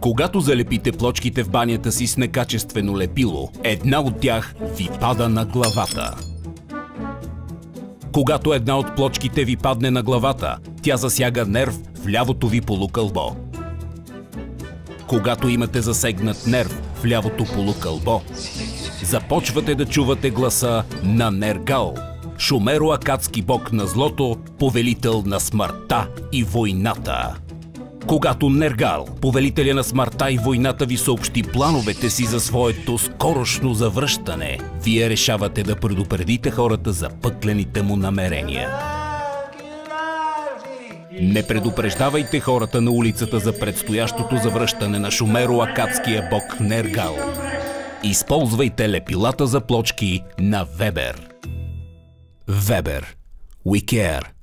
Когато залепите плочките в банята си с некачествено лепило, една от тях ви пада на главата. Когато една от плочките ви падне на главата, тя засяга нерв в лявото ви полукълбо. Когато имате засегнат нерв в лявото полукълбо, започвате да чувате гласа на Нергал, шумеро-акадски бог на злото, повелител на смъртта и войната. Когато Нергал, повелителя на смъртта и войната ви съобщи плановете си за своето скорошно завръщане, вие решавате да предупредите хората за пъклените му намерения. Не предупреждавайте хората на улицата за предстоящото завръщане на шумеро-акадския бог Нергал. Използвайте лепилата за плочки на Вебер. Вебер. We care.